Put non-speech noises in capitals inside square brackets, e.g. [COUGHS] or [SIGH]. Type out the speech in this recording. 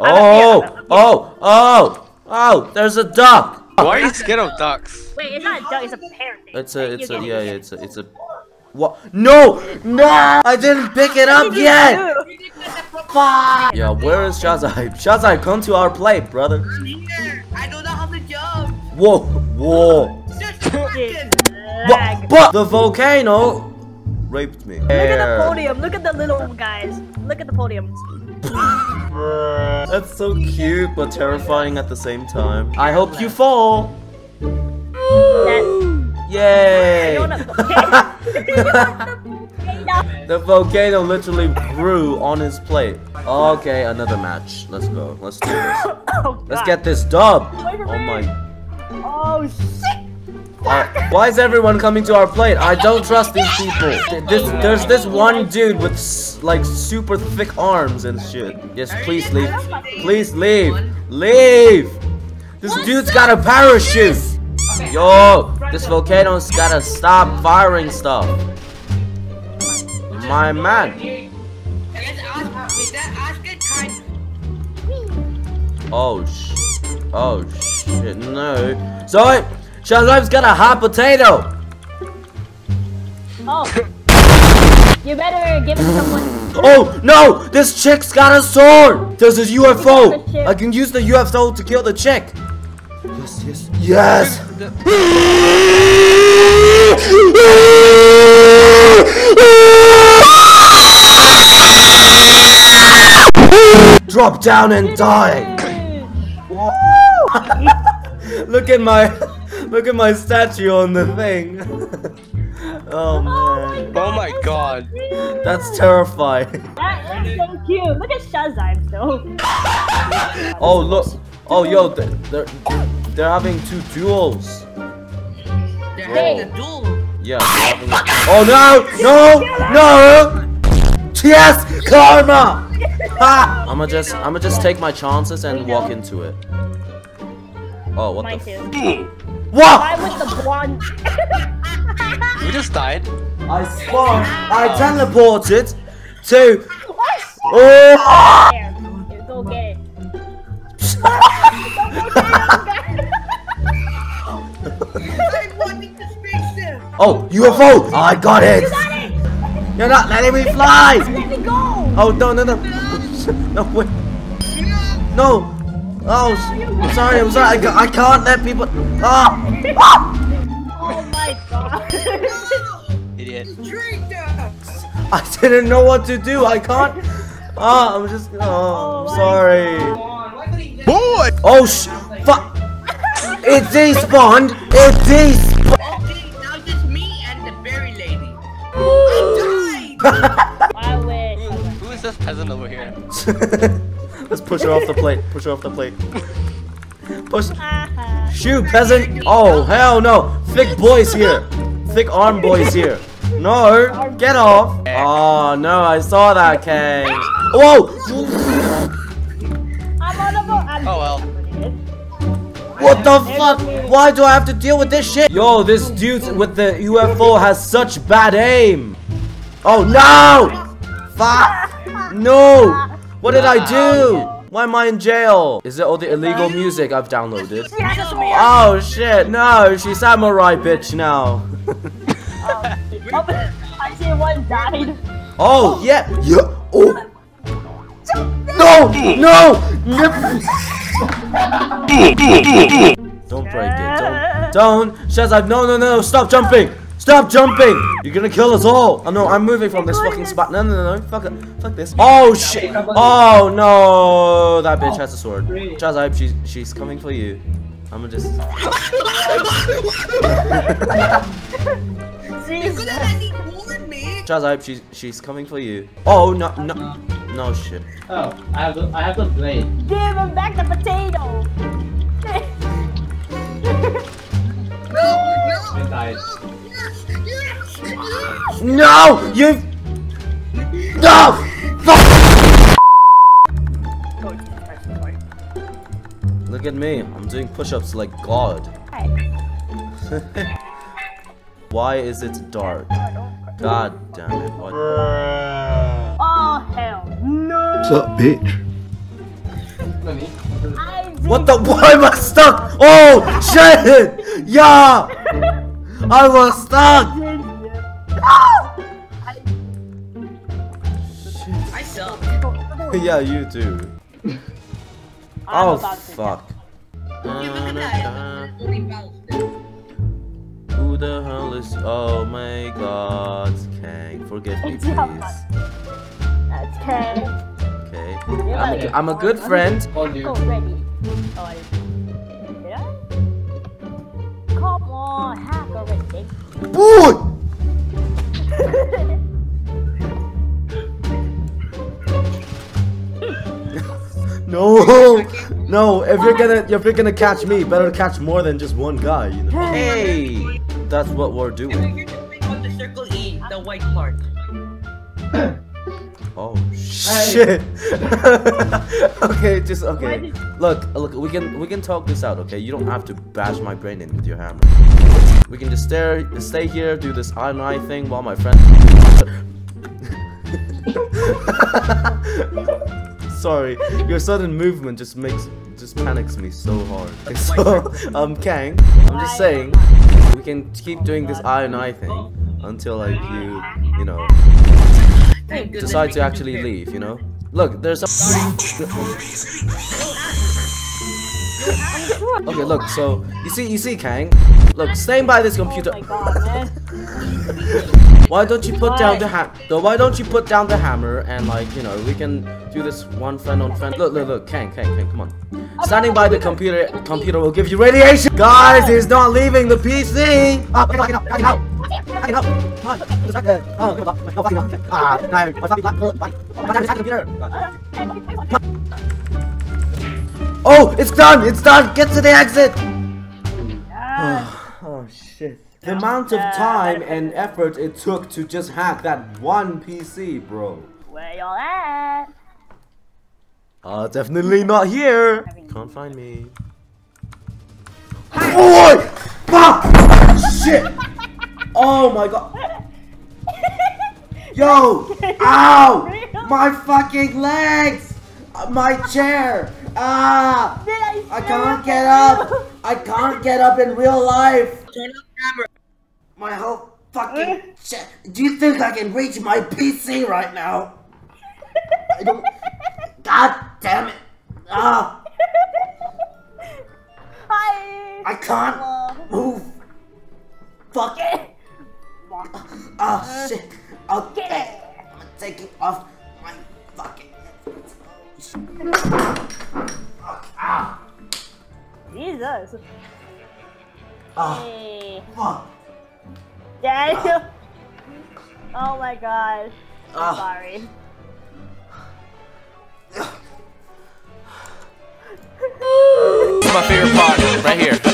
Oh, oh, oh, oh, there's a duck. Why are you scared of ducks? Wait, it's not a duck, it's a parrot. It's a, it's a, yeah, yeah, it's a, it's a. What? No, no, I didn't pick it up yet. Fuck. Yeah, where is Shazai? Shazai, come to our plate, brother. Here, I don't know how to jump. Whoa, whoa. Just fucking. lag. But, but the volcano raped me. Look at the podium. Look at the little guys. Look at the podium. [LAUGHS] That's so cute but terrifying at the same time. I hope you fall. Yay! you wanna- volcano. The volcano literally grew on his plate. Okay, another match. Let's go. Let's do this. [COUGHS] Oh, Let's get this dub. Oh my. Oh shit! Uh, why is everyone coming to our plate? I don't trust these people. This, there's this one dude with like super thick arms and shit. Yes, please leave. Please leave. Leave. This dude's got a parachute. Yo, this volcano's gotta stop firing stuff. My man. Let's ask, wait, that ask it kind. Oh sh. Oh shit. No. Sorry. Shazam's got a hot potato. Oh. You better give it to someone. Oh no! This chick's got a sword! There's a UFO! chick. I can use the UFO to kill the chick! Yes, yes, yes! Drop down and die! [LAUGHS] look at my look at my statue on the thing. [LAUGHS] oh man. Oh my god. Oh that's terrifying. [LAUGHS] That is so cute. Look at Shazam though. [LAUGHS] Oh look! Oh yo, they're they're, they're having two duels. They're Whoa. having a duel. Yeah. They're having... Oh no! No! No! Yes, karma! Ha! I'ma just I'ma just take my chances and walk into it. Oh, what Mine the? too. F I what? with the blonde. [LAUGHS] We just died. I spawned. I oh. teleported to. what? Oh! There. You Go get it. I wanted to space them. Oh, UFO! I got it! You got it. You're not letting me fly! Let me go. Oh no no no! [LAUGHS] No wait! No! Oh, s- I'm sorry, I'm sorry. I, I can't let people. Ah! Oh my god. Idiot. [LAUGHS] I didn't know what to do. I can't. Ah, I'm just. Oh, Oh I'm sorry. Boy! Oh sh! Fuck! It despawned. It despawned. Okay, now just me and the berry lady. [LAUGHS] I died. [LAUGHS] I wish. Who, who is this peasant over here? Let's push her off the plate. Push her off the plate. Push. Uh-huh. Shoot, peasant. Oh hell no! Thick boys here. Thick arm boys here. No, get off. Oh no, I saw that, Kang. Whoa! I'm on a boat. I'm Oh well. What the fuck? Why do I have to deal with this shit? Yo, this dude with the UFO has such bad aim. Oh no! Fuck! No! What did I do? Why am I in jail? Is it all the illegal music I've downloaded? She has a sword. Oh shit, no, she's samurai bitch now. Oh, um, [LAUGHS] I see one died. Oh, yeah, yeah, oh. No, no, Don't break it, don't, don't. Shazaib, no, no, no, stop jumping. Stop jumping! You're gonna kill us all! Oh no, I'm moving from this fucking spot. No, no, no, no, fuck it. Fuck this. Oh shit! Oh no! That bitch oh, has a sword. Shazaib, she's, she's coming for you. I'm [LAUGHS] gonna just. You could have at least warned me. Shazaib, she's, she's coming for you. Oh no, no. No shit. Oh, I have the I have the blade. Give him back the potato. I no. You. No! Fuck! Look at me. I'm doing push ups like God. [LAUGHS] Why is it dark? God damn it. What? Oh hell no. What's up, bitch? What the? Why am I stuck? Oh shit! Yeah, I was stuck. I suck. yeah, you do. I'm Oh fuck. Yeah, look at that. Only bounced it. Who the hell is? Oh my God, Kang, forgive me, please. That's okay. Okay, I'm a, like- g- I'm a good friend. Told on, hack already. Boy! No, no. If you're gonna, if you're gonna catch me, better catch more than just one guy. You know? Hey, that's what we're doing. you're doing the circle E, the white part. [LAUGHS] Oh shit. [LAUGHS] okay, just okay. Look, look. We can, we can talk this out. Okay, you don't have to bash my brain in with your hammer. We can just stare, stay here, do this I and I thing while my friend. [LAUGHS] Sorry, your sudden movement just makes just panics me so hard. [LAUGHS] So, um, Kang, I'm just saying, we can keep doing this I and I thing until like you, you know, Thank decide to actually leave. You know, look, there's a. Okay, look. So you see, you see, Kang. Look, staying by this computer. Oh my god, man. [LAUGHS] Why don't you put down the ham? Why don't you put down the hammer and like you know we can do this one friend on friend. Look, look, look, Kang, Kang, Kang, come on. Standing by the computer, computer will give you radiation. Guys, he's not leaving the PC. Ah, get out, get out, get out, get out. Come on, just like that. Oh, come on, no fucking on. Ah, no, my computer. Oh, it's done, it's done. Get to the exit. Shit. The amount of time and effort it took to just hack that one PC, bro. Where y'all at? Uh, definitely not here. Can't find me. Boy! Fuck! Shit! Oh my god. [LAUGHS] Yo! Ow! [LAUGHS] My fucking legs! Uh, My chair! Ah! I I can't get up! I can't get up in real life! Turn up camera. My whole fucking shit. Do you think I can reach my PC right now? I don't. God damn it! Ah! Hi. I can't move. Fuck it! Ah shit! Okay, I'm taking off my fucking. Ah! Jesus. Ah! Hey. Fuck! Daniel. [LAUGHS] Oh my god. I'm Ah! sorry. [SIGHS] My favorite part, right here.